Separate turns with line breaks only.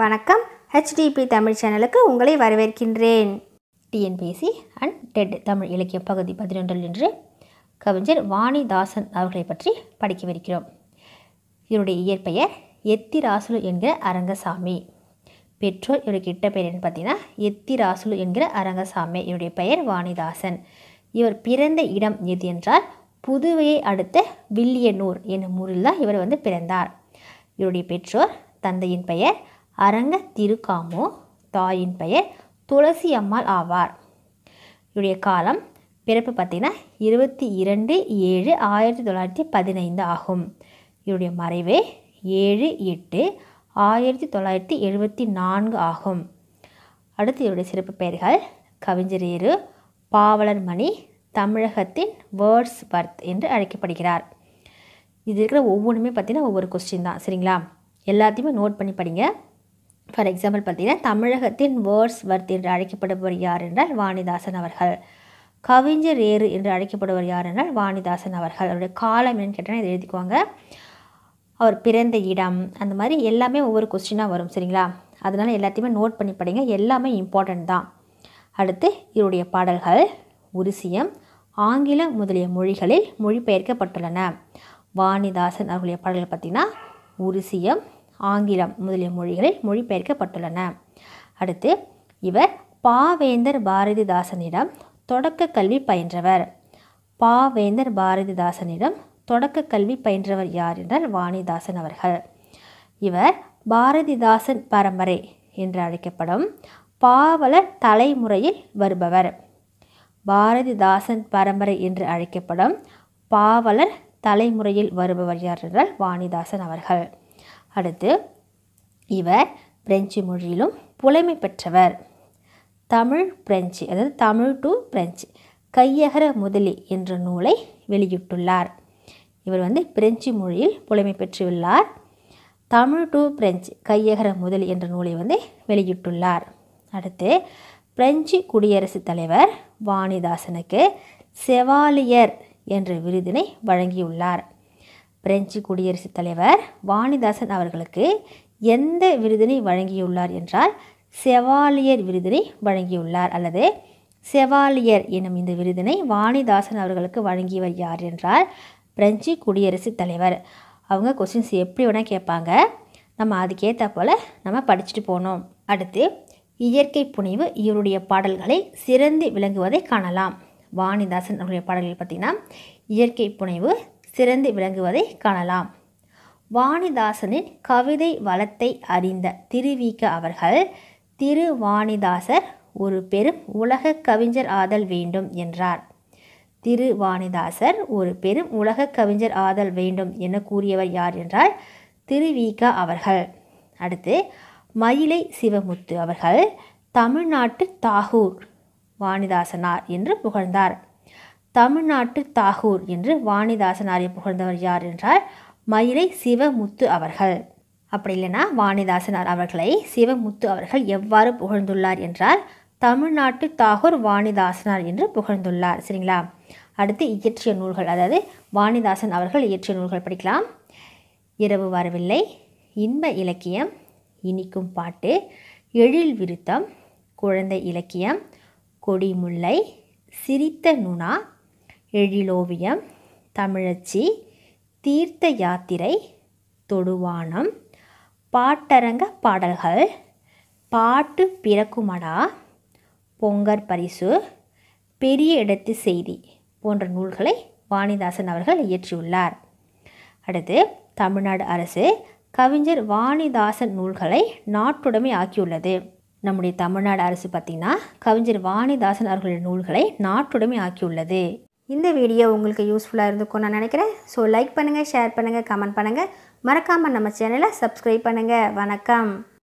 வணக்கம். ஹெச்டிபி தமிழ் சேனலுக்கு உங்களை வரவேற்கின்றேன். டிஎன்பிஎஸ்சி அண்ட் டெட் தமிழ் இலக்கிய பகுதி பதினொன்றில் இன்று கவிஞர் வாணிதாசன் அவர்களை பற்றி படிக்கவிருக்கிறோம். இவருடைய இயற்பெயர் எத்திராசுலு என்கிற அரங்கசாமி. பெற்றோர் இவருக்கு இட்ட பெயர் என்ன பார்த்தீங்கன்னா எத்திராசுலு என்கிற அரங்கசாமி. இவருடைய பெயர் வாணிதாசன். இவர் பிறந்த இடம் எது என்றால் புதுவையை அடுத்த வில்லியனூர் என்னும் ஊரில் தான் இவர் வந்து பிறந்தார். இவருடைய பெற்றோர் தந்தையின் பெயர் அரங்க திருக்காமோ தாயின் பெயர் துளசி அம்மாள் ஆவார். இவருடைய காலம் பிறப்பு பார்த்தீங்கன்னா இருபத்தி இரண்டு ஏழு ஆயிரத்தி தொள்ளாயிரத்தி பதினைந்து ஆகும். இவருடைய மறைவு ஏழு எட்டு ஆயிரத்தி தொள்ளாயிரத்தி எழுபத்தி நான்கு ஆகும். அடுத்து இவருடைய சிறப்பு பெயர்கள் கவிஞரேறு பாவலர் மணி தமிழகத்தின் வேர்ட்ஸ் வர்த் என்று அழைக்கப்படுகிறார். இது இருக்கிற ஒவ்வொன்றுமே பார்த்திங்கன்னா ஒவ்வொரு கொஸ்டின் தான். சரிங்களா? எல்லாத்தையுமே நோட் பண்ணி படிங்க. ஃபார் எக்ஸாம்பிள் பார்த்தீங்கன்னா தமிழகத்தின் வேர்ட்ஸ் வர்த் என்று அழைக்கப்படுபவர் யார் என்றால் வாணிதாசன் அவர்கள். கவிஞர் ஏறு என்று அழைக்கப்படுவர் யார் என்றால் வாணிதாசன் அவர்கள். அவருடைய காலம் என்னன்னு கேட்டால் இதை எழுதிக்குவாங்க அவர் பிறந்த இடம். அந்த மாதிரி எல்லாமே ஒவ்வொரு கொஸ்டினாக வரும் சரிங்களா? அதனால் எல்லாத்தையுமே நோட் பண்ணி படிங்க. எல்லாமே இம்பார்ட்டண்ட் தான். அடுத்து இவருடைய பாடல்கள் உருசியம் ஆங்கிலம் முதலிய மொழிகளில் மொழிபெயர்க்கப்பட்டுள்ளன. வாணிதாசன் அவர்களுடைய பாடல்கள் பார்த்திங்கன்னா உருசியம் ஆங்கிலம் முதலிய மொழிகளில் மொழிபெயர்க்கப்பட்டுள்ளன. அடுத்து இவர் பாவேந்தர் பாரதிதாசனிடம் தொடக்க கல்வி பயின்றவர். பாவேந்தர் பாரதிதாசனிடம் தொடக்க கல்வி பயின்றவர் யார் என்றால் வாணிதாசன் அவர்கள். இவர் பாரதிதாசன் பரம்பரை என்று அழைக்கப்படும் பாவலர் தலைமுறையில் வருபவர். பாரதிதாசன் பரம்பரை என்று அழைக்கப்படும் பாவலர் தலைமுறையில் வருபவர் யார் என்றால் வாணிதாசன் அவர்கள். அடுத்து இவர் பிரெஞ்சு மொழியிலும் புலமை பெற்றவர். தமிழ் பிரெஞ்சு அதாவது தமிழ் டு பிரெஞ்சு கையகர முதலி என்ற நூலை வெளியிட்டுள்ளார். இவர் வந்து பிரெஞ்சு மொழியில் புலமை பெற்றுள்ளார். தமிழ் டு பிரெஞ்சு கையகர முதலி என்ற நூலை வந்து வெளியிட்டுள்ளார். அடுத்து பிரெஞ்சு குடியரசுத் தலைவர் வாணிதாசனுக்கு செவாலியர் என்ற விருதினை வழங்கியுள்ளார். பிரெஞ்சு குடியரசுத் தலைவர் வாணிதாசன் அவர்களுக்கு எந்த விருதினை வழங்கியுள்ளார் என்றால் செவாலியர் விருதினை வழங்கியுள்ளார் அல்லது செவாலியர் எனும் இந்த விருதினை வாணிதாசன் அவர்களுக்கு வழங்கியவர் யார் என்றால் பிரெஞ்சு குடியரசுத் தலைவர். அவங்க கொஸ்டின்ஸ் எப்படி வேணால் கேட்பாங்க. நம்ம அதுக்கேற்ற போல் நம்ம படிச்சுட்டு போனோம் அடுத்து இயற்கை புனைவு இவருடைய பாடல்களை சிறந்து விளங்குவதை காணலாம். வாணிதாசன் அவருடைய பாடல்கள் பார்த்திங்கன்னா இயற்கை புனைவு சிறந்து விளங்குவதை காணலாம். வாணிதாசனின் கவிதை வளத்தை அறிந்த திருவிக அவர்கள் திருவாணிதாசர் ஒரு பெரும் உலக கவிஞர் ஆதல் வேண்டும் என்றார். திருவாணிதாசர் ஒரு பெரும் உலக கவிஞர் ஆதல் வேண்டும் என கூறியவர் யார் என்றால் திருவிக அவர்கள். அடுத்து மயிலை சிவமுத்து அவர்கள் தமிழ்நாட்டு தாகூர் வாணிதாசனார் என்று புகழ்ந்தார். தமிழ்நாட்டு தாகூர் என்று வாணிதாசனாரை புகழ்ந்தவர் யார் என்றால் மயிலை சிவமுத்து அவர்கள். அப்படி இல்லைன்னா வாணிதாசனார் அவர்களை சிவமுத்து அவர்கள் எவ்வாறு புகழ்ந்துள்ளார் என்றால் தமிழ்நாட்டு தாகூர் வாணிதாசனார் என்று புகழ்ந்துள்ளார். சரிங்களா? அடுத்து இயற்றிய நூல்கள் அதாவது வாணிதாசன் அவர்கள் இயற்றிய நூல்கள் படிக்கலாம். இரவு வரவில்லை இன்ப இலக்கியம் இனிக்கும் பாட்டு எழில் விருத்தம் குழந்தை இலக்கியம் கொடிமுல்லை சிரித்த நுணா எழிலோவியம் தமிழச்சி தீர்த்த யாத்திரை தொடுவானம் பாட்டரங்க பாடல்கள் பாட்டு பிறக்குமடா பொங்கற் பரிசு பெரிய இடத்து செய்தி போன்ற நூல்களை வாணிதாசன் அவர்கள் இயற்றியுள்ளார். அடுத்து தமிழ்நாடு அரசு கவிஞர் வாணிதாசன் நூல்களை நாட்டுடைமை ஆக்கியுள்ளது. நம்முடைய தமிழ்நாடு அரசு பார்த்திங்கன்னா கவிஞர் வாணிதாசன் அவர்களின் நூல்களை நாட்டுடைமை ஆக்கியுள்ளது. இந்த வீடியோ உங்களுக்கு யூஸ்ஃபுல்லாக இருந்துக்கும் நான் நினைக்கிறேன். ஸோ லைக் பண்ணுங்கள் ஷேர் பண்ணுங்கள் கமெண்ட் பண்ணுங்கள் மறக்காமல் நம்ம சேனலை சப்ஸ்கிரைப் பண்ணுங்கள் வணக்கம்.